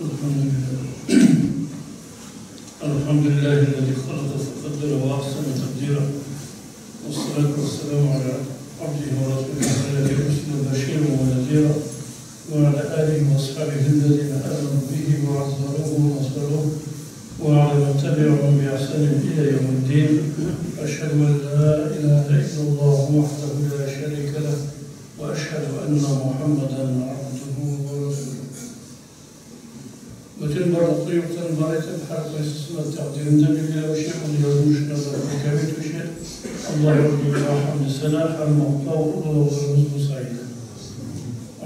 الحمد لله الذي خلق فقدر واحسن تقديرا والصلاه والسلام على عبده ورسوله الذي ارسل بشيرا ونذيرا وعلى اله واصحابه الذين امنوا به وعزروه ونصروه وعلى من تبعهم باحسان إلى يوم الدين اشهد ان لا اله الا الله وحده لا شريك له واشهد ان محمدا عبده Bizim Barat'ta yoktan maalesef her kasısında takdirinde bir şey oluyor. Müşkada mükemmel bir şey. Allah yolunda hamd sana hem muhtavu oğlumuz bu sayede.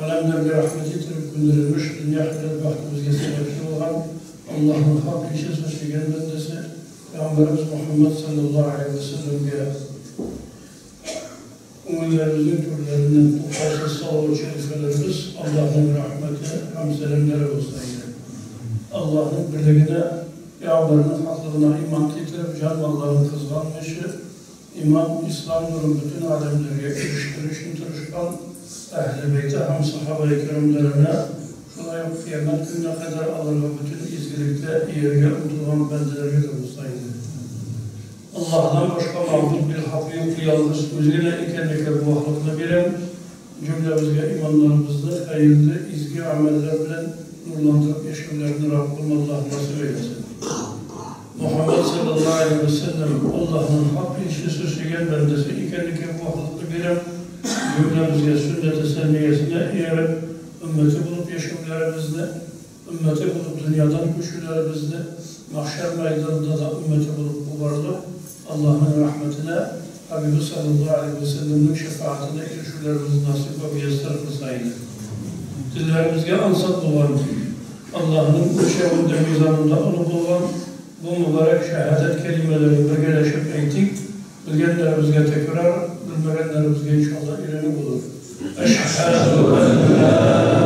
Alemden bir rahmeti tırıp gündürülmüş. Dünya hayret bahtımızda sebepçi olan Allah'ın hak işe seçilen bendesi Peygamberimiz Muhammed sallallahu aleyhi ve sellem'e Umurlarımızın türlerinden bu fazlası olan şerifelerimiz Allah'ın rahmeti hem selamları olsun. Allah'ın birliğine, Peygamberinin hakkına iman getirip can Allah'ın kızganmışı, iman, İslam durum bütün alemlere eriştirişin tırışkan ehl-i beyte hem sahabe-i kerimlerine şuna kıyamet gününe kadar alır ve bütün izgilikte yerine unutulan bendeleri de olsaydı. Allah'tan başka mağdur bir hakkı yok yalnız özüyle ikenlikle bu haklıkla bilen cümlemizge imanlarımızda hayırlı izgi amellerle nurlandırıp yaşamlarını Rabbim Allah nasip eylesin. Muhammed sallallahu aleyhi ve sellem Allah'ın hak ilişkisi süsügen bendesi ikenlikle bu haklıkla bilen cümlemizge sünnet-i senniyesine eğerek ümmeti bulup yaşamlarımızda ümmeti bulup dünyadan güçlülerimizde mahşer meydanında da ümmeti bulup bu varlık Allah'ın rahmetine Habibi sallallahu aleyhi ve sellem'in şefaatine erişirlerimiz nasip ve müyesser kılsaydı. Dillerimizge ansat bulan, Allah'ın bu şevinde mizanında onu bulan, bu mübarek şehadet kelimelerini birgeleşip eğitik, bilgenlerimizge tekrar, bilmeyenlerimizge inşallah ileri bulur. Eşhedü en la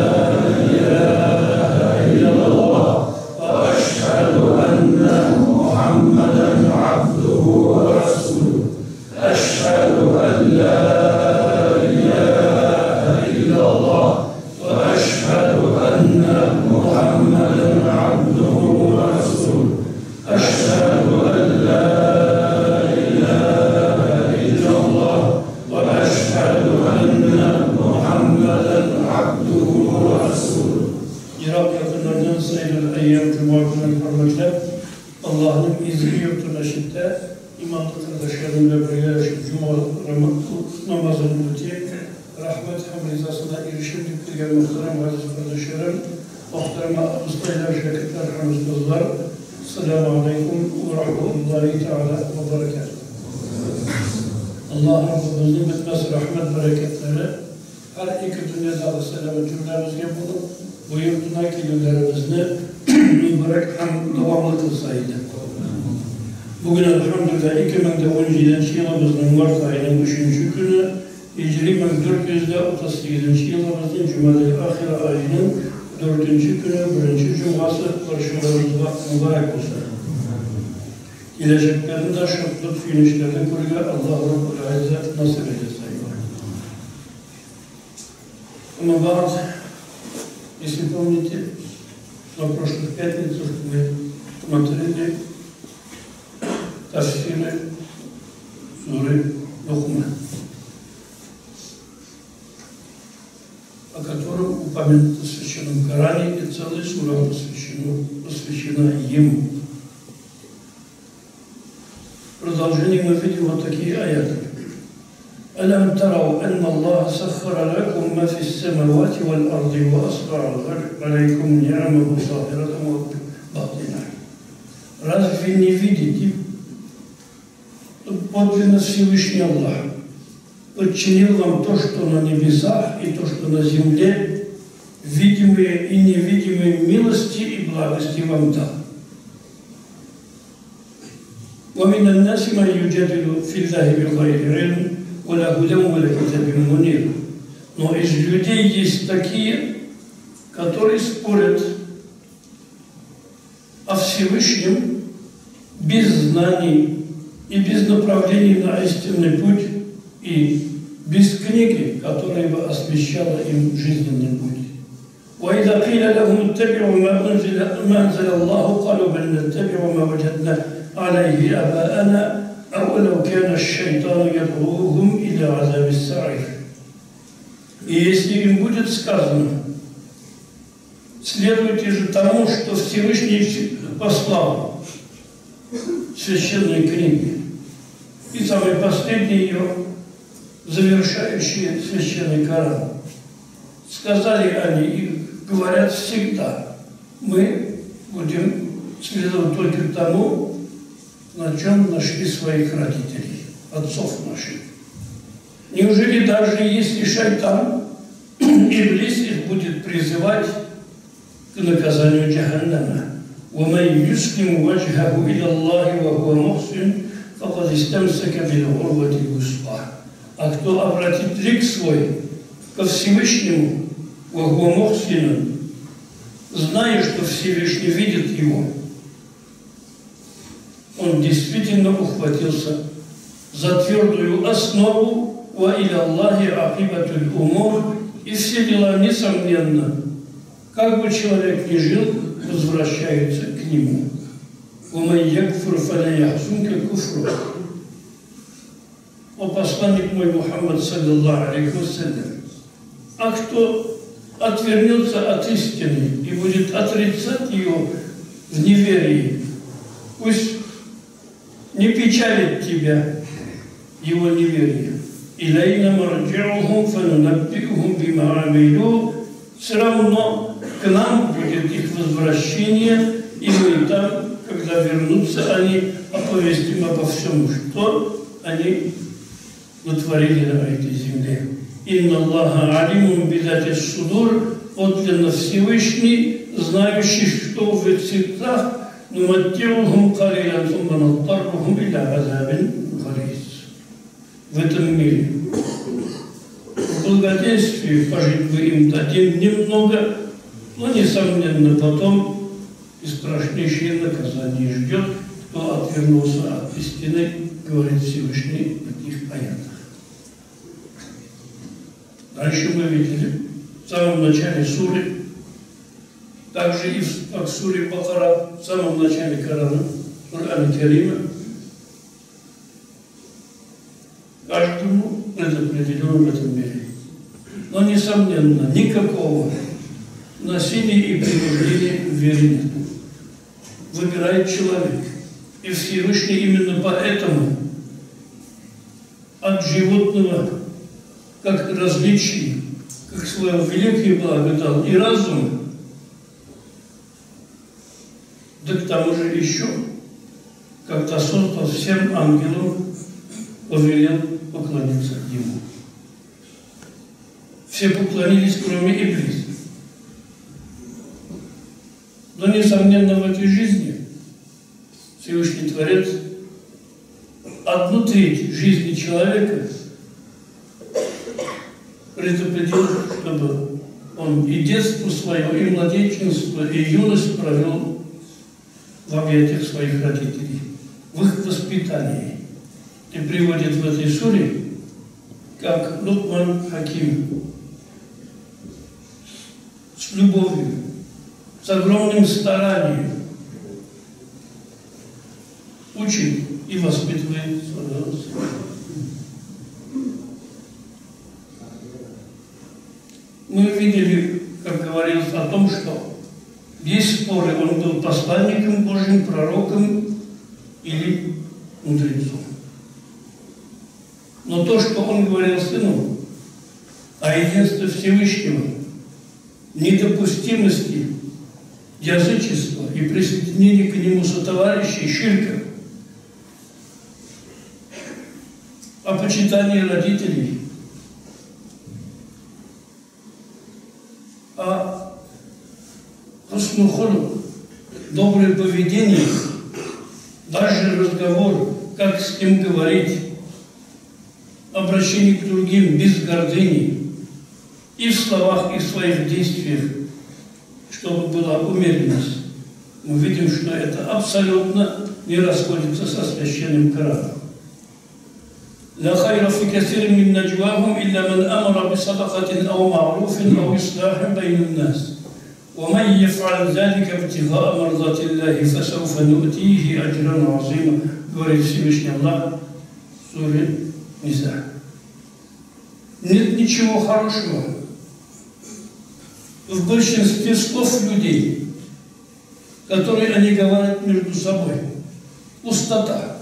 тafsiri Sure Лухман, о котором упомянуто в Священном Коране, и целая сура посвящена, посвящена ему. В продолжении мы видим вот такие аяты. ألم تروا أن الله سخر لكم ما في السماوات والأرض وأسرع عليكم نعمه ظاهرة وباطنة Разве не видите, подлинно Всевышний Аллах подчинил вам то, что на небесах и то, что на земле, видимые и невидимые милости и благости вам дал. ومن الناس من يجادل في الله بغير علم ولا هدى ولا كتاب منير. Но из людей есть такие, которые спорят о Всевышнем без знаний и без направлений на истинный путь, и без книги, которая бы освещала им жизненный путь. وإذا قيل لهم اتبعوا ما أنزل ما أنزل الله قالوا بل نتبع ما وجدنا عليه آباءنا أو لو كان الشيطان يدعوهم إلى عذاب السعير. И если им будет сказано, следуйте же тому, что Всевышний послал священной книги. И самый последний ее, завершающий священный Коран. Сказали они и говорят всегда, мы будем следовать только тому, на чем нашли своих родителей, отцов наших. Неужели даже если шайтан, Иблис их будет призывать к наказанию Джаханнама? ومن يسلم وجهه إلى الله وهو محسن فقد استمسك بالعروة الوثقى. А кто обратит лик свой ко Всевышнему, وهو محسن, зная, что Всевышний видит его, он действительно ухватился за твердую основу «Ва иля Аллахи акибатуль умур» и все дела, несомненно, как бы человек ни жил, возвращаются к нему. «Умай якфур фаля яхсунка куфру». О посланник мой Мухаммад, саллиллаху алейхи вассалям, а кто отвернется от истины и будет отрицать ее в неверии, пусть не печалит тебя его неверие. Илайна марджиухум фанунаббиухум бима амилу. Все равно к нам будет их возвращение, и мы там, когда вернутся они, оповестим обо всем, что они утворили на этой земле. «Инна Аллаха алимум бидати судур» подлинно Всевышний, знающий, что в сердцах, но ну, калилян калиян, наттарухум иля азабин халис». В этом мире. В благодействии пожить бы им дадим немного, но, несомненно, потом и страшнейшее наказание ждет, кто отвернулся от истины, говорит Всевышний в таких аятах. Дальше мы видели в самом начале суры также и в, как в суре Бахара, в самом начале Корана, Корана Карима, каждому предопределено в этом мире. Но, несомненно, никакого насилия и принуждения в вере нет. Выбирает человек. И Всевышний именно поэтому от животного, как различий, как свое великое благо дал и разум, да к тому же еще, когда создал всем ангелам, повелел поклониться Ему. Все поклонились, кроме Иблиса. Но, несомненно, в этой жизни Всевышний Творец одну треть жизни человека предупредил, чтобы он и детство свое, и младенчество, и юность провел в объятиях своих родителей, в их воспитании. И приводит в этой суре, как Лукман Хаким с любовью, с огромным старанием учит и воспитывает своего сына. Мы видели, как говорилось о том, что есть споры, он был посланником Божьим, пророком или мудрецом. Но то, что он говорил сыну о единстве Всевышнего, недопустимости язычества и присоединения к нему сотоварищей ширка, о почитании родителей, о хусну холу, доброе поведение, даже разговор, как с кем говорить, обращение к другим без гордыни, и в словах, и в своих действиях, чтобы была умеренность. Мы видим, что это абсолютно не расходится со священным Кораном. لا خير في كثير من نجواهم إلا من أمر بصدقة أو معروف أو إصلاح بين الناس ومن يفعل ذلك ابتغاء مرضات الله فسوف نؤتيه أجرا عظيما говорит Всевышний Аллах в суре Ниса. Нет ничего хорошего в большинстве слов людей, которые они говорят между собой. Пустота.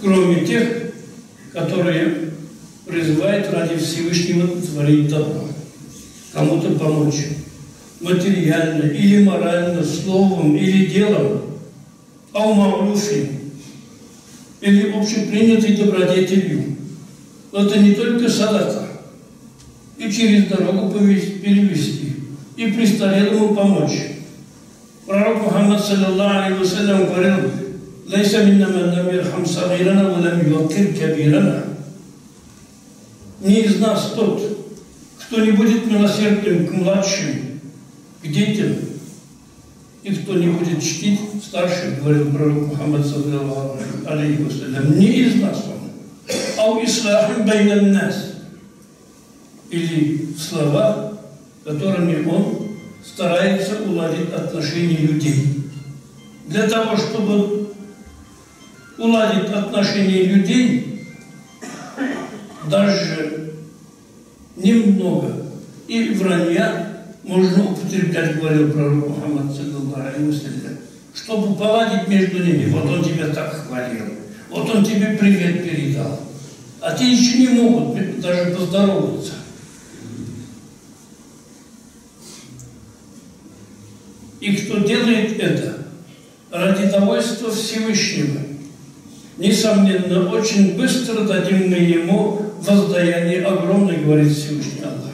Кроме тех, которые призывают ради Всевышнего творить добро, кому-то помочь, материально или морально, словом или делом, а умауруфи, или общепринятой добродетелью. Это не только садака, и через дорогу перевести, и престарелому помочь. Пророк Мухаммад, саллаллаху алейхи вассалям, говорил, ليس منا من لم يرحم صغيرنا ولم يوقر كبيرنا. Не из нас тот, кто не будет милосердным к младшим, к детям, и кто не будет чтить старших, говорил пророк Мухаммад, саллаллаху алейхи вассалям, не из нас он, а у ислахим байнан нас. Или слова, которыми он старается уладить отношения людей. Для того, чтобы уладить отношения людей, даже немного и вранья можно употреблять, говорил пророк Мухаммад, чтобы поладить между ними. Вот он тебя так хвалил, вот он тебе привет передал. А те еще не могут даже поздороваться. И кто делает это ради довольства Всевышнего, несомненно, очень быстро дадим мы ему воздаяние огромное, говорит Всевышний Аллах.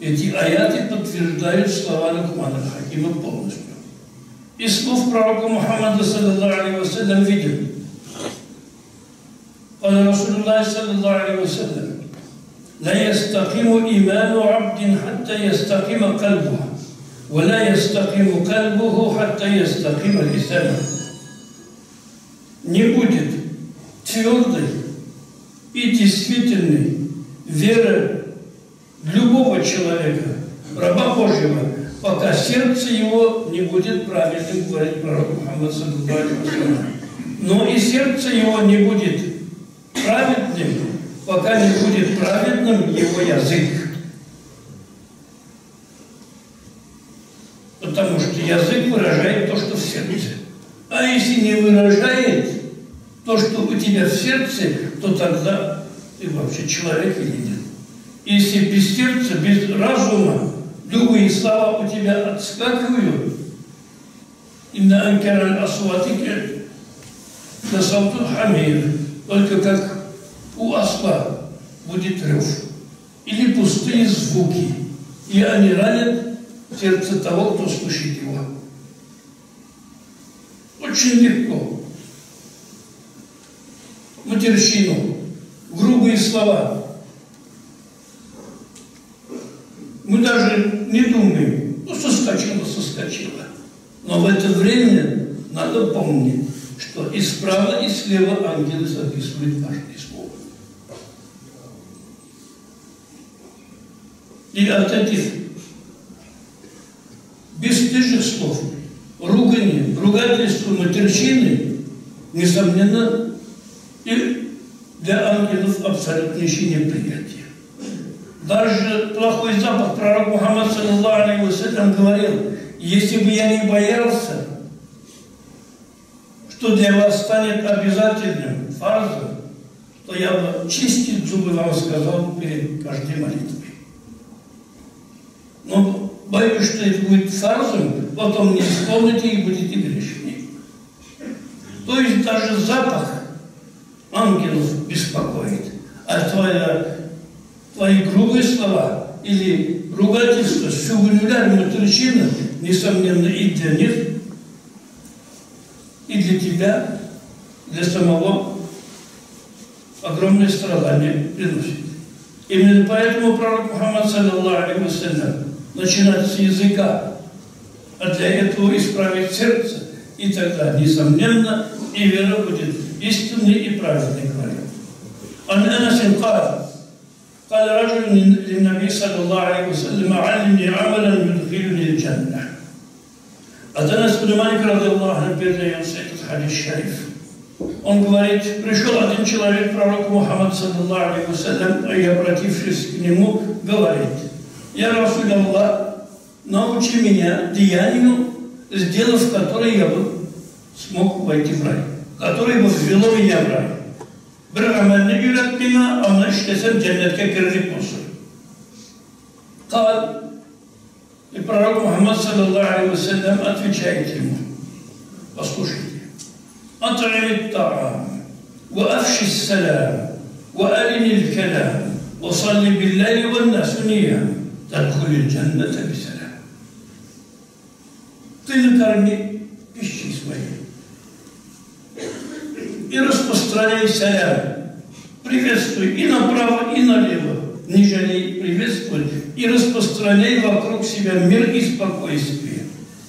Эти аяты подтверждают слова Лукмана Хакима полностью. Из слов пророка Мухаммада, саллаллаху алейhi вассалям, видим. قال رسول الله صلى الله عليه وسلم لا يستقيم إيمان عبد حتى يستقيم قلبه ولا يستقيم قلبه حتى يستقيم لسانه не будет твердой и действительной веры любого человека, раба Божьего, пока сердце его не будет правильным, говорит пророк Мухаммад Но и сердце его не будет праведным, пока не будет праведным его язык. Потому что язык выражает то, что в сердце. А если не выражает то, что у тебя в сердце, то тогда ты вообще человек или нет. Если без сердца, без разума, любые слова у тебя отскакивают, именно анкараль асуатике на сауту хамир, только как у осла будет рев. Или пустые звуки, и они ранят сердце того, кто слышит его. Очень легко. Матерщину, грубые слова. Мы даже не думаем, ну, соскочила, соскочила. Но в это время надо помнить, что и справа, и слева ангелы записывают каждое слово. И от этих бесстыжих слов, ругани, ругательства, матерщины, несомненно, и для ангелов абсолютнейшее неприятие. Даже плохой запах пророк Мухаммад, вассалям, говорил, если бы я не боялся, что для вас станет обязательным фарзом, то я бы чистить зубы вам сказал перед каждой молитвой. Но боюсь, что это будет фарзом, потом не исполните и будете грешны. То есть даже запах ангелов беспокоит, а твоя, твои грубые слова или ругательство, сюгулярная причина, несомненно, и для них, и для тебя, для самого огромное страдание приносит. Именно поэтому пророк Мухаммад, саллаллаху алейhi вассалям, начинать с языка, а для этого исправить сердце, и тогда, несомненно, и вера будет истинной и правильной, говорят. عن انس قال قال رجل للنبي صلى الله عليه وسلم علمني عملا يدخلني الجنة От Анас бин Малик, радиаллаху передается этот хадис шариф. Он говорит, пришел один человек, пророк Мухаммад, саллаллаху алейхи вассалям, и обратившись к нему, говорит, «Я, Расуль Аллах, научи меня деянию, сделав которое я бы смог войти в рай, которое бы ввело меня в рай. Bir amelini öğret bana, onu işlesem cennete girdik olsun. Kal, и пророк Мухаммад, саллаллаху алейхи вассалям, отвечает ему, послушайте, أطعم الطعام وأفشي السلام وأرني الكلام وصل بالليل والناس نيام Derkulü cennete bir selam. Тенетарни пищи свои. И распространяй салям. Приветствуй и направо, и налево. Не жалей, приветствуй. И распространяй вокруг себя мир и спокойствие.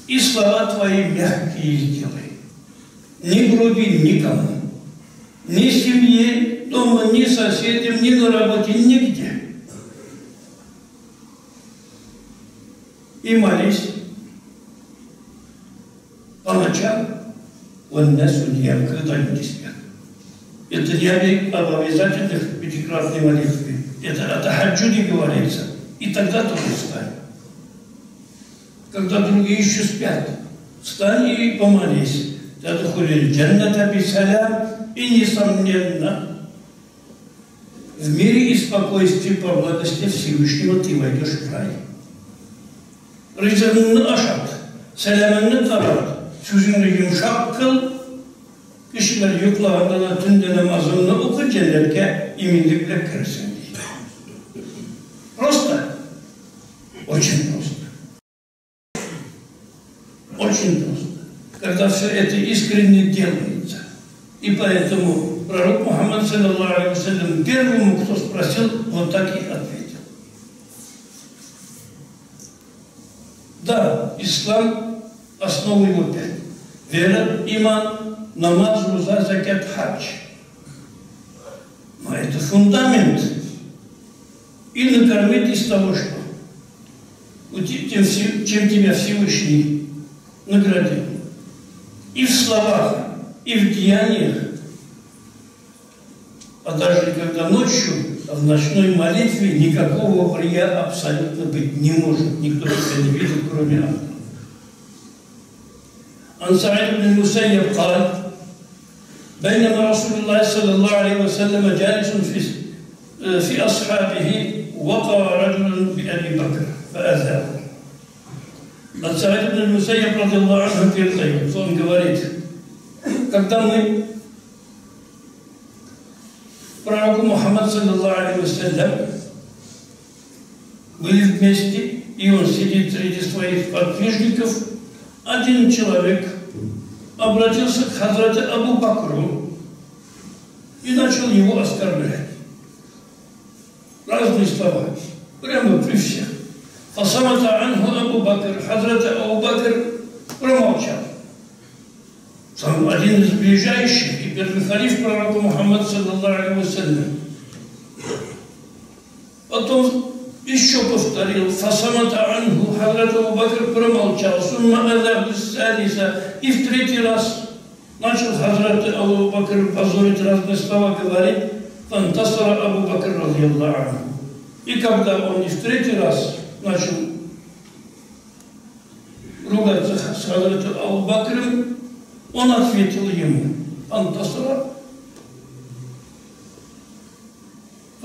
И слова твои мягкие сделай. Не груби никому. Ни семье, дома, ни соседям, ни на работе, нигде. и молись по ночам, он не судья, когда не спят. Это не об обязательных пятикратной молитве. Это о тахаджуде говорится. И тогда тоже встань. Когда другие еще спят, встань и помолись. Тадхулиль джанната бисалям и, несомненно, в мире и спокойствии по благости Всевышнего ты войдешь в рай. Rızanını aşat, selamını tarat, sözünü yumuşak kıl, kişiler yuklağında da tünde namazını oku cennetke iminlikle kırsın. Просто. Очень просто. Очень просто. Когда все это искренне делается. И поэтому пророк Мухаммад, вассалям, первому, кто спросил, вот так и ответил. Да, ислам, основа его пять. Вера, иман, намаз, руза, закят, хадж. Но это фундамент. И накормить из того, что чем тебя Всевышний наградил. И в словах, и в деяниях. А даже когда ночью, в ночной молитве никакого прия абсолютно быть не может. Никто тебя не видит, кроме Аллаха. عن سعيد بن المسيب قال بينما رسول الله صلى الله عليه وسلم جالس في في اصحابه وقع رجل بابي بكر فاذاه От Саида бн Мусайяб, радиаллаху анху, передает, он говорит, когда мы пророку Мухаммад, саллаллаху алейхи вассалям, были вместе, и он сидит среди своих подвижников. Один человек обратился к Хазрате Абу Бакру и начал его оскорблять. Разные слова, прямо при всех. Фасамата анху Абу Бакр, Хазрат Абу Бакр промолчал. Сам один из ближайших и первый халиф пророка Мухаммад, саллаллаху алейхи. Потом еще повторил, фасамата анху, Хазрат Абу Бакр промолчал, сумма азаб салиса, и в третий раз начал Хазрат Абу Бакр позорить разные слова говорить, фантасара Абу Бакр, радиаллаху И когда он не в третий раз начал ругаться с Хазратом Абу Бакром, он ответил ему, фантасара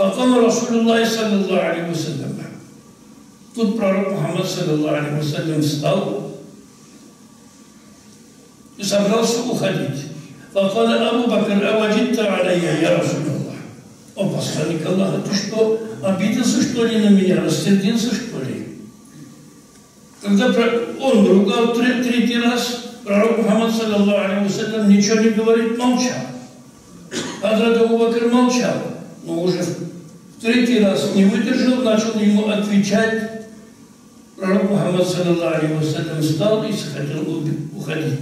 فقام رسول الله صلى الله عليه وسلم Тут пророк Мухаммад, саллиллаху алейхи вассалям, встал и собрался уходить. فقال أبو بكر أوجدت علي يا رسول الله О, посланник Аллаха, ты что, обиделся, что ли, на меня, рассердился, что ли? Когда он ругал третий раз, пророк Мухаммад, саллиллаху алейхи вассалям, ничего не говорит, молчал. Хазрат Абу Бакр молчал, но уже в третий раз не выдержал, начал ему отвечать. Пророк Мухаммад, саллиллаху алейхи вассалям, встал и хотел уходить.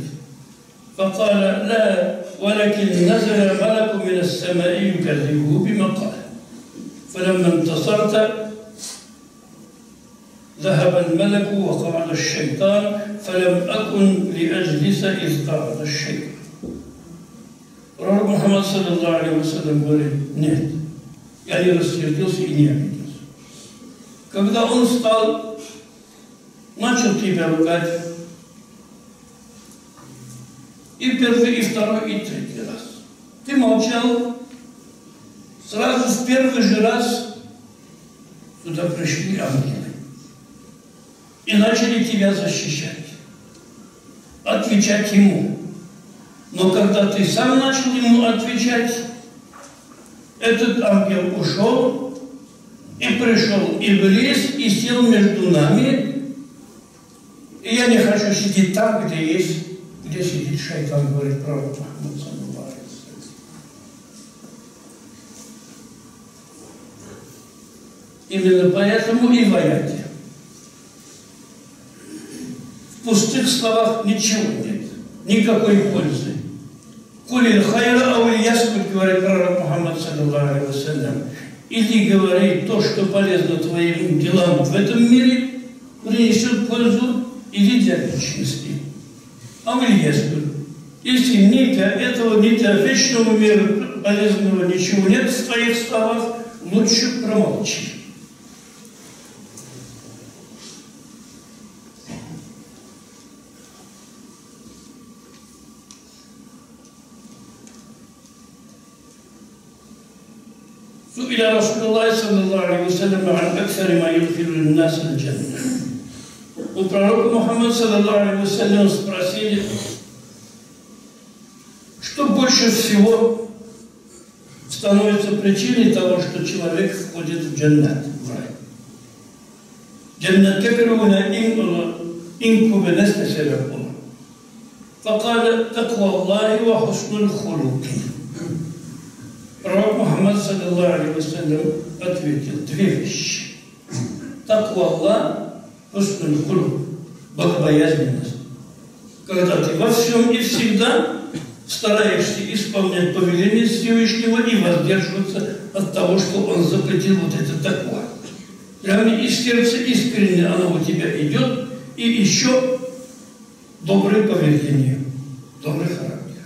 فقال لا ولكن نزل ملك من السماء يكذبه بما قال فلما انتصرت ذهب الملك وقعد الشيطان فلم أكن لأجلس إذ قعد الشيطان Пророк Мухаммад, саллиллаху алейхи вассалям, говорит, нет, я не рассердился и не обиделся. Когда он стал, начал тебя ругать, и первый, и второй, и третий раз. Ты молчал, сразу в первый же раз туда пришли ангелы И начали тебя защищать, отвечать ему. Но когда ты сам начал ему отвечать, этот ангел ушел, и пришел Иблис и сел между нами. И я не хочу сидеть там, где есть, где сидит шайтан, говорит пророк Мухаммад Именно поэтому и в Пустых словах ничего нет, никакой пользы. Кулин хайра аулияскут, говорит пророк Мухаммад, саллиллаху алейhi Иди говори то, что полезно твоим делам в этом мире, принесет пользу, иди для личности. Аулияскут. Если ни для этого, ни для вечного мира полезного ничего нет в твоих словах, лучше промолчи. سئل رسول الله صلى الله عليه وسلم عن أكثر ما يدخل الناس الجنة. У пророка Мухаммада, саллаллаху алейхи вассалям, спросили, что больше всего становится причиной того, что человек входит в джаннат, в рай. جنتكرون إنكم بنست سببكم فقال تقوى الله وحسن الخلق Пророк Мухаммад, ответил две вещи. Таква Аллах, хуснуль хулу, богобоязненность. Когда ты во всем и всегда стараешься исполнять повеление Всевышнего и воздерживаться от того, что Он запретил вот это такое. Прямо из сердца искренне оно у тебя идет, и еще доброе поведение, добрый характер.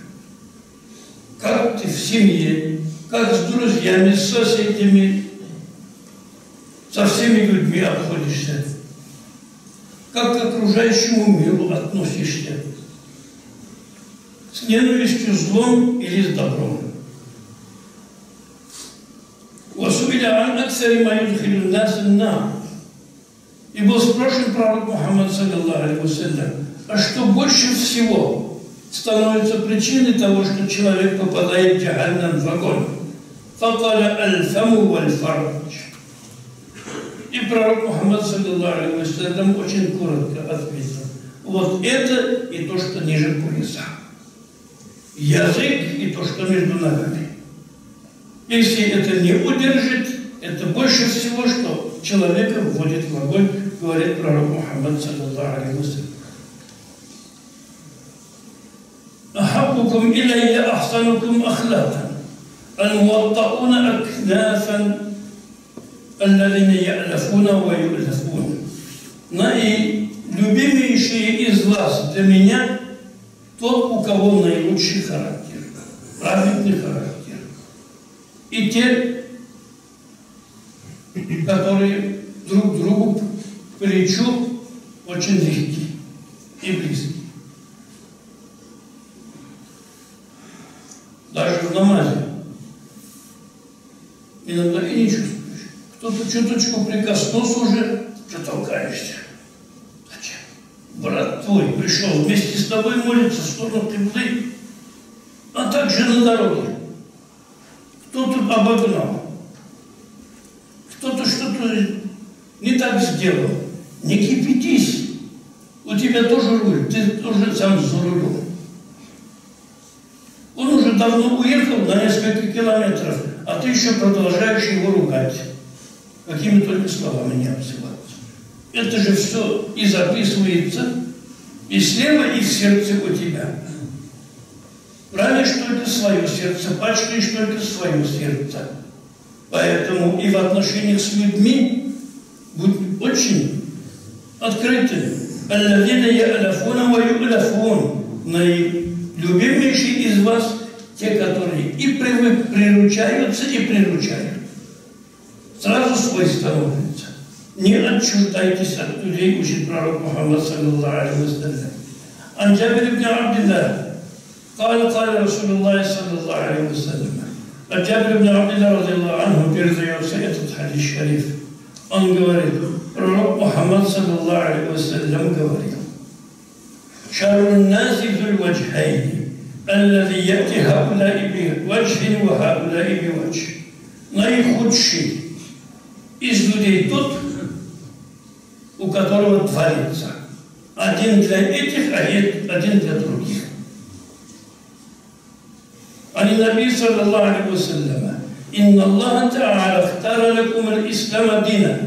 Как ты в семье, как с друзьями, с соседями, со всеми людьми обходишься, как к окружающему миру относишься, с ненавистью, злом или с добром. وسئل عن أكثر ما يدخل الناس النار. И был спрошен пророк Мухаммад, саллиллаху алейhi а что больше всего становится причиной того, что человек попадает в джаханнам в огонь? فقال الفم والفرج. И пророк Мухаммад, саллиллаху алейhi очень коротко ответил. Вот это и то, что ниже пояса. Язык и то, что между ногами. Если это не удержит, это больше всего, что человека вводит в огонь, говорит пророк Мухаммад, саллиллаху алейhi أحبكم إلي أحسنكم أخلاقا الموطؤون أكنافا الذين يألفون ويؤلفون Наилюбимейший из вас для меня тот, у кого наилучший характер, праведный характер. И те, которые друг другу плечу очень легкие и близкие. Даже в намазе иногда и не чувствуешь. Кто-то чуточку прикоснулся уже, ты толкаешься. Зачем? Брат твой пришел вместе с тобой молиться сторону Киблы, а также на дороге. Кто-то обогнал, кто-то что-то не так сделал. Не кипятись, у тебя тоже руль, ты тоже сам за рулем. Он уже давно уехал на несколько километров, а ты еще продолжаешь его ругать, какими только словами не обзываться. Это же все и записывается, и слева, и в сердце у тебя. Правишь только свое сердце, пачкаешь только свое сердце. Поэтому и в отношениях с людьми будь очень открытым. Аллавина я аляфуна мою аляфун. Наилюбимейший из вас – те, которые и привык, приручаются, и приручают. Сразу свой становится. Не отчуждайтесь от людей, учит пророк Мухаммад, саллаллаху алейхи вассалям. عن جابر بن عبد الله قال قال رسول الله صلى الله عليه وسلم От Джабир ибн Абдилля, радиаллаху анху, передается этот хадис шариф. Он говорит, пророк Мухаммад, саллаллаху алейхи вассалям, говорил, شر الناس ذو الوجهين الذي يأتي هؤلاء بوجه وهؤلاء بوجه наихудший из людей тот, у которого два лица. Один для этих, а один для других. عن النبي صلى الله عليه وسلم إن الله تعالى اختار لكم الإسلام دينا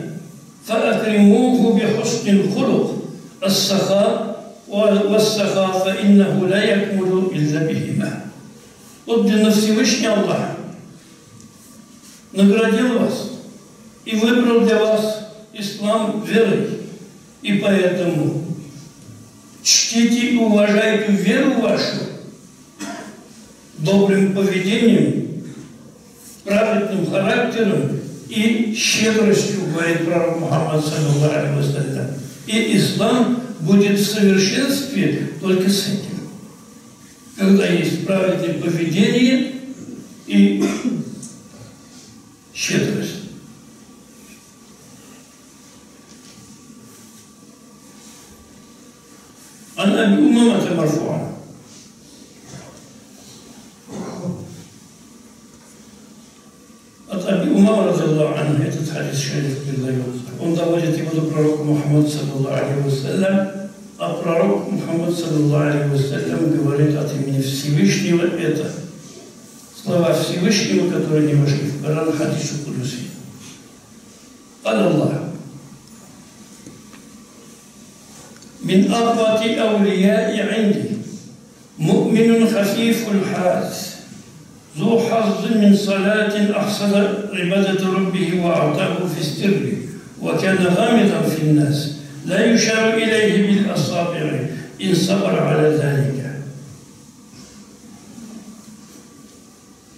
فأكرموه بحسن الخلق السخاء والسخاء فإنه لا يكمل إلا بهما Вот для Всевышний Аллах наградил вас и выбрал для вас ислам верой. И поэтому чтите и уважайте веру вашу добрым поведением, праведным характером и щедростью, говорит пророк Мухаммад, саллиллаху И ислам будет в совершенстве только с этим. Когда есть праведное поведение и щедрость. عن ابي امامه مرفوعا анhu, этот хадис шериф передает, он доводит его до пророка Мухаммада, саллаллаху алейхи вассалям, а пророк Мухаммад, саллаллаху алейхи вассалям, говорит от имени Всевышнего это. Слова Всевышнего, которые не вошли в Коран, хадису Кудуси. Аллах. من أقوى أولياء عندي مؤمن خفيف الحاس ذو حظ من صلاة أحسن عبادة ربه وأعطاه في السر وكان غامضا في الناس لا يشار إليه بالأصابع إن صبر على ذلك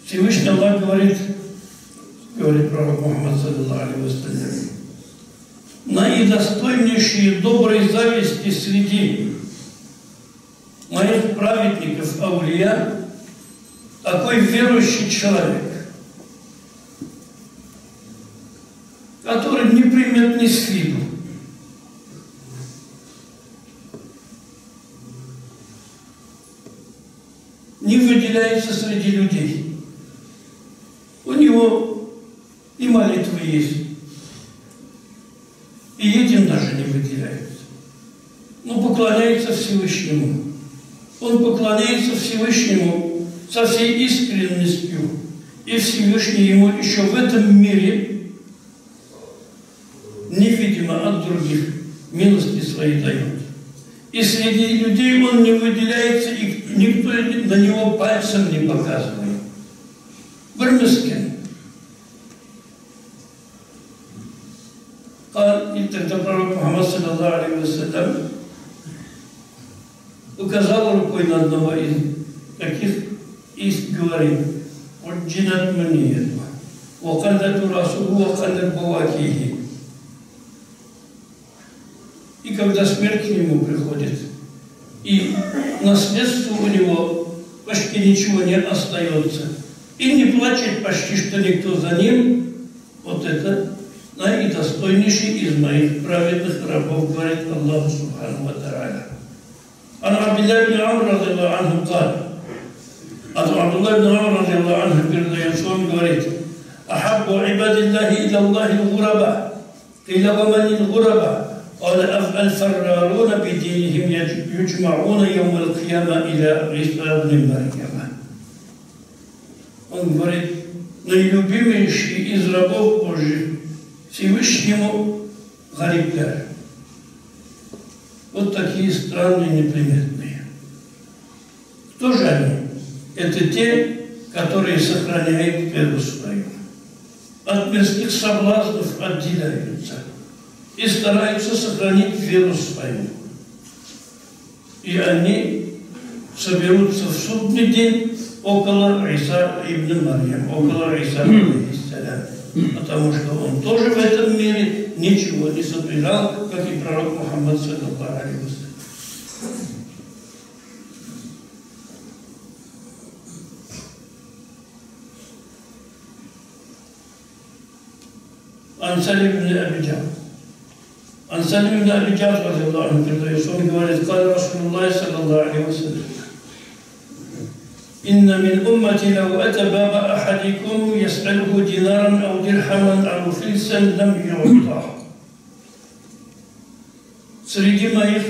Всевышний Аллах говорит, говорит пророк Мухаммад, саллиллаху алейhi вассалям, наидостойнейшие доброй зависти среди моих праведников, аулия, такой верующий человек, который неприметный с виду, не выделяется среди людей. У него и молитвы есть, и этим даже не выделяется. Но поклоняется Всевышнему. Он поклоняется Всевышнему со всей искренностью, и Всевышний ему еще в этом мире невидимо от других милости свои дает. И среди людей он не выделяется, и никто на него пальцем не показывает. Бормескен. А, и тогда пророк Мухаммад, саллаллаху алейhi указал рукой на одного из таких и говорит, «Уджинат маният, وقلت راسه وقلت بواكيه». И когда смерть к нему приходит, и наследство у него почти ничего не остается, и не плачет почти что никто за ним, вот это наидостойнейший из моих праведных рабов, говорит Аллах Субхану Ва Та'аля. عن عبد الله بن عمر رضي الله عنه يسوع говорит أحب عباد الله إلى الله الغرباء قيل ومن الغرباء قال الفرارون بدينهم يجمعون يوم القيامة إلى عيسى بن مريم Он говорит, наилюбимейший из рабов Божьих Всевышнему Гарибляр. Вот такие странные, неприметные. Кто же они? Это те, которые сохраняют веру свою. от мирских соблазнов отделяются и стараются сохранить веру свою. И они соберутся в судный день около Иса ибн Марьям, около Иса потому что он тоже в этом мире ничего не собирал, как и пророк Мухаммад саллаллаху алейхи عن سلم بن أبي جعفر عن سلم بن أبي جعفر رضي الله عنه передается, он говорит, قال رسول الله صلى الله عليه وسلم إن من أمتي لو أتى باب أحدكم يسأله دينارا أو درهما أو فلسا لم يعطه Среди моих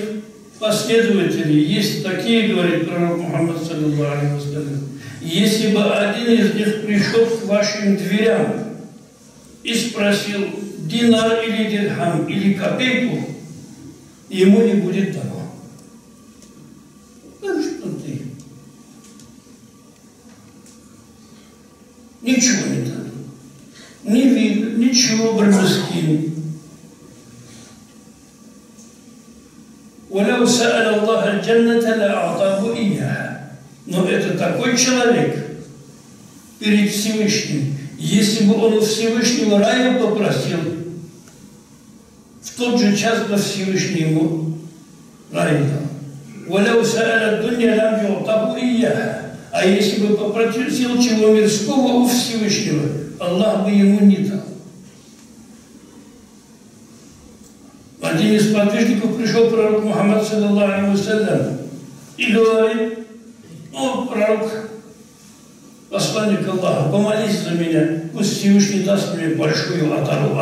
последователей есть такие, говорит пророк Мухаммад, саллиллаху алейhi если бы один из них пришел к вашим дверям и спросил динар или дирхам или копейку, ему не будет дано. Ну что ты? Ничего не дано. Ни вид, ничего брамаскин. ولو سأل الله الجنة لأعطاه إياها. Но это такой человек перед Всевышним, если бы он у Всевышнего рая попросил, в тот же час бы Всевышний ему рай дал. «Валяу саэля дунья лям. А если бы попросил чего мирского у Всевышнего, Аллах бы ему не дал. Один из подвижников пришел пророк Мухаммад, саллаху алейхи и говорит, о, пророк, посланник Аллаха, помолись за меня, пусть Всевышний даст мне большую атару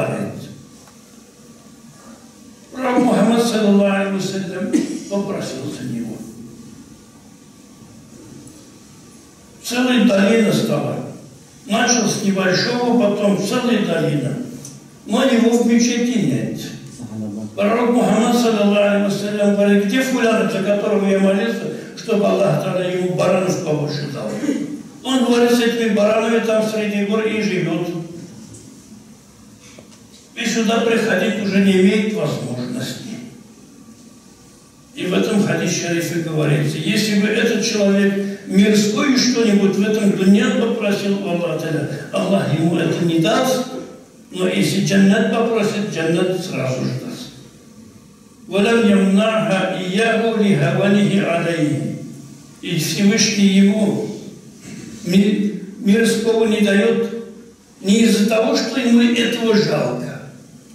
Пророк Мухаммад, саллаллаху алейhi попросил за него. Целая долина стала. Начал с небольшого, потом целая долина. Но его в мечети нет. Пророк Мухаммад, саллаллаху алейhi говорит, где фулян, которого я молился, чтобы Аллах тогда ему баранов побольше дал. Он говорит, с этими баранами там среди гор и живет. И сюда приходить уже не имеет возможности. И в этом хадисе шарифе говорится, если бы этот человек мирской что-нибудь в этом дуне попросил у Аллаха, Аллах ему это не даст, но если джаннат попросит, джаннат сразу же даст. ولم يمنعها إياه لهوانه عليه. И Всевышний ему мирского не дает не из-за того, что ему этого жалко,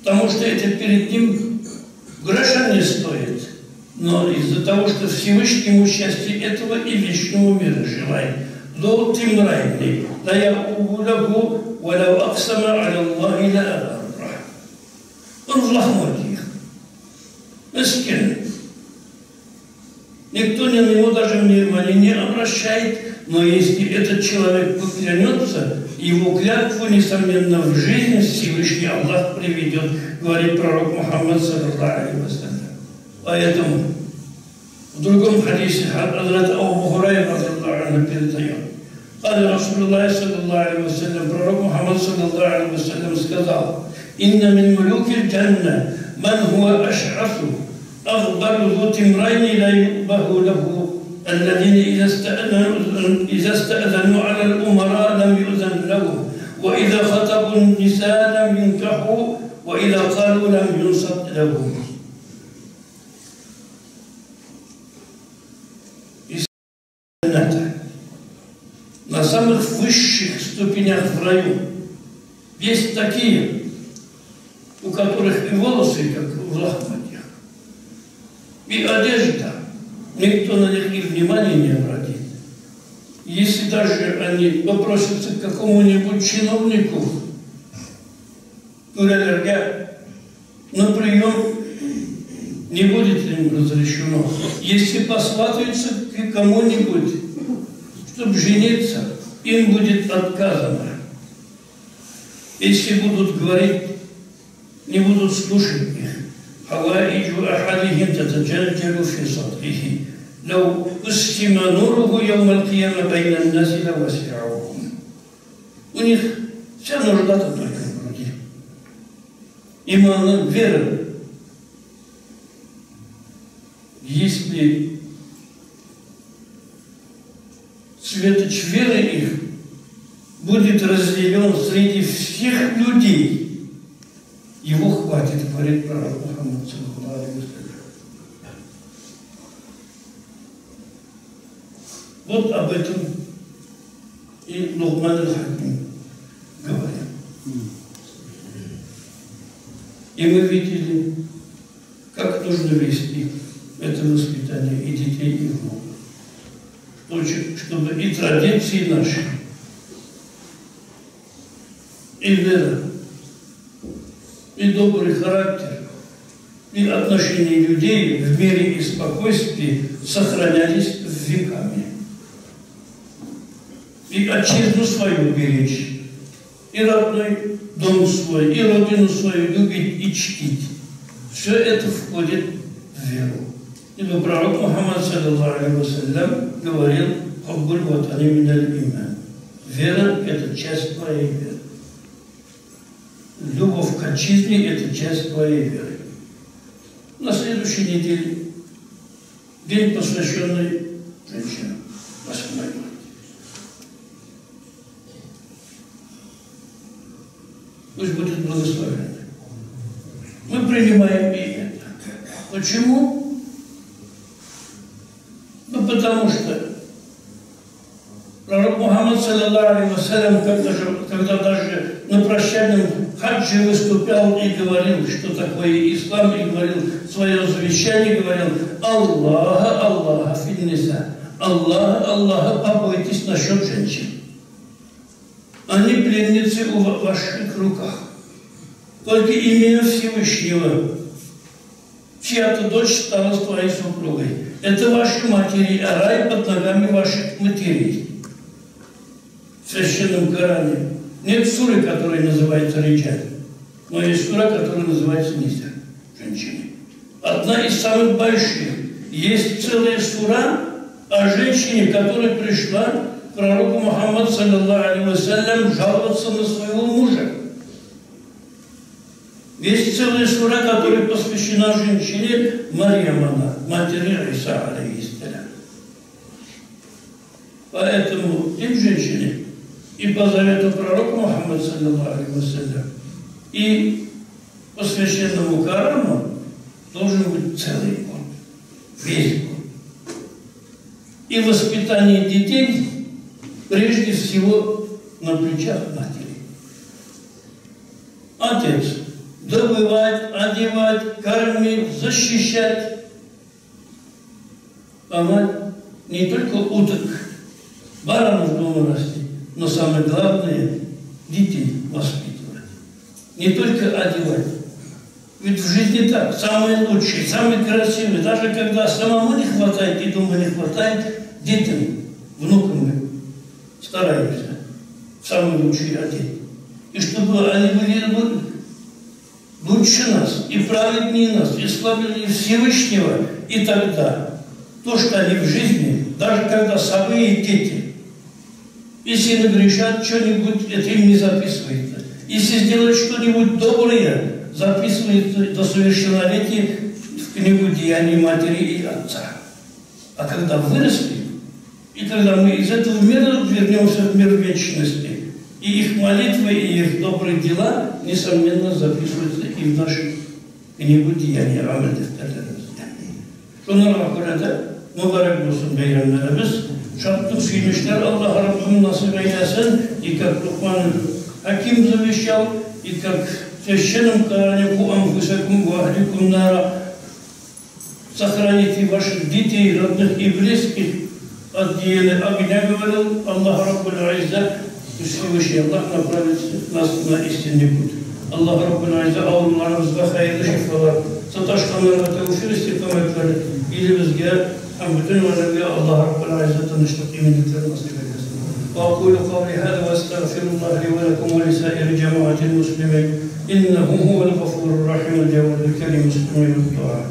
потому что это перед ним гроша не стоит, но из-за того, что всевышний ему счастье этого и вечного мира желает. До ты мрайный, да я угулягу, валяу аксама аляллах и ля Он в лохмотьях. Мискин. Никто ни на него даже внимания не обращает, но если этот человек поклянется, его клятву, несомненно, в жизнь Всевышний Аллах приведет, говорит пророк Мухаммад, саллаху Поэтому в другом хадисе Хазрат Абу Хурайра передает. قال رسول الله صلى الله عليه وسلم пророк Мухаммад صلى الله عليه وسلم сказал إن من ملوك الجنة من هو أشعث أغبر ذو تمرين لا يؤبه له الذين إذا استأذنوا, إذا استأذنوا على الأمراء لم يؤذن لهم وإذا خطبوا النساء لم ينكحوا وإذا قالوا لم ينصت لهم на самых высших ступенях в раю есть такие, у которых и волосы, как в лохматьях, и одежда, никто на них и внимания не обратит. Если даже они попросятся к какому-нибудь чиновнику, говорят, на прием не будет им разрешено. Если посватываются к кому-нибудь, чтобы жениться, им будет отказано. Если будут говорить, не будут слушать их. حوائج أحدهم تتجلجل في صدره لو قسم نوره يوم القيامة بين الناس لوسعهم. У них вся нужда-то только в имана веры. Если светоч веры их будет разделен среди всех людей, его хватит, говорит пророк Мухаммад, Вот об этом и Лукман аль-Хаким говорит. И мы видели, как нужно вести это воспитание и детей, и внуков. Чтобы и традиции наши, и вера, и добрый характер, и отношения людей в мире и спокойствии сохранялись веками и отчизну свою беречь, и родной дом свой, и родину свою любить и чтить. Все это входит в веру. Ибо пророк Мухаммад, саллиллаху алейhi говорил, «Хаббуль вот они меня имя». Вера – это часть твоей веры. Любовь к отчизне – это часть твоей веры. На следующей неделе день, посвященный женщинам. 8 марта. пусть будет благословен. Мы принимаем и это. Почему? Ну, потому что пророк Мухаммад, саллиллаху вассалям, когда, же, когда даже на прощальном хаджи выступал и говорил, что такое ислам, и говорил свое завещание, говорил Аллаха, Аллаха, финниса. Аллаха, Аллаха, побойтесь насчет женщин. Они пленницы у ваших руках. Только имя Всевышнего, чья-то дочь стала твоей супругой. Это ваши матери, а рай под ногами ваших матерей. В священном Коране нет суры, которая называется Риджаль, но есть сура, которая называется Ниса, женщины. Одна из самых больших. Есть целая сура о женщине, которая пришла пророку Мухаммад, саллиллаху вассалям, жаловаться на своего мужа. Есть целая сура, которая посвящена женщине Марьям, матери Иса, алейхиссалям. Поэтому и женщине, и по завету пророка алейhi вассалям, и по священному Корану должен быть целый год, весь год. И воспитание детей прежде всего на плечах матери. Отец добывать, одевать, кормить, защищать. А мать не только уток, баранов дома расти, но самое главное – детей воспитывать. Не только одевать. Ведь в жизни так, самые лучшие, самые красивые, даже когда самому не хватает и дома не хватает, детям, внукам мы стараемся самые лучшие одеть. И чтобы они были лучше нас, и праведнее нас, и славили Всевышнего, и тогда то, что они в жизни, даже когда самые дети, если нагрешат что-нибудь, это им не записывается. Если сделают что-нибудь доброе, записывается до совершеннолетия в книгу деяний матери и отца. А когда выросли, и когда мы из этого мира вернемся в мир вечности, и их молитвы, и их добрые дела, несомненно, записываются и в нашу книгу деяния Амель Şunlara burada mübarek olsun Peygamberimiz. Şartlık suymuşlar. Allah Rabbim nasip eylesin. И как Лукман Хаким завещал, и как священном Коране «Ку анфусакум ва ахликум нара» сохраните ваших детей, родных и близких от гиены огня, говорил Аллах Раббуль Айза, Всевышний Аллах направит нас на истинный путь. Allah Rabbül Azize avrularımızda hayırlı şifalar, sataşkanlarına tevfir istikametleri, ilimizge önemli Allah Rabbül Azize tanıştık eminlikleri nasip eylesin. وأقول قولي هذا وأستغفر الله لي ولكم ولسائر جماعة المسلمين إنه هو الغفور الرحيم الجواد الكريم المستمع الدعاء.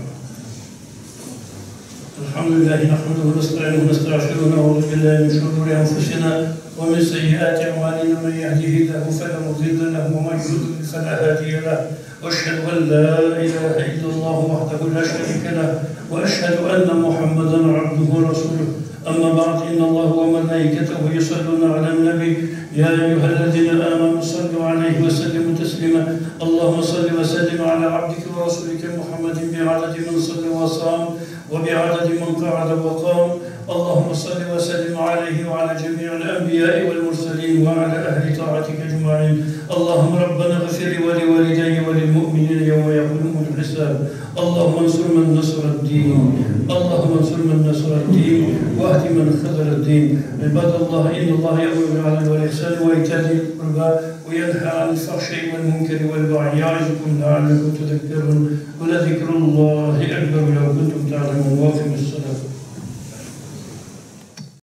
الحمد لله نحمده ونستعينه ونستغفره ونعوذ بالله من شرور أنفسنا ومن سيئات أعمالنا من يهده الله فلا مضل له ومن يضلل فلا هادي له وأشهد أن لا إله إلا الله وحده لا شريك له وأشهد أن محمدا عبده ورسوله. أما بعد إن الله وملائكته يصلون على النبي. يا أيها الذين آمنوا صلوا عليه وسلموا تسليما. اللهم صل وسلم على عبدك ورسولك محمد بعدد من صلى وصام وبعدد من قعد وقام. اللهم صل وسلم عليه وعلى جميع الأنبياء والمرسلين وعلى أهل طاعتك أجمعين. اللهم ربنا اغفر ولوالدي وللمؤمنين يوم يقوم الحساب. اللهم انصر من نصر الدين. اللهم انصر من نصر الدين. واهد من خذل الدين. عباد الله إن الله يأمر بالعدل والإحسان وإيتاء ذي القربى وينهى عن الفحشاء والمنكر والبغي يعظكم لعلكم تذكرون. ولذكر الله أكبر لو كنتم تعلمون. واقم الصلاة.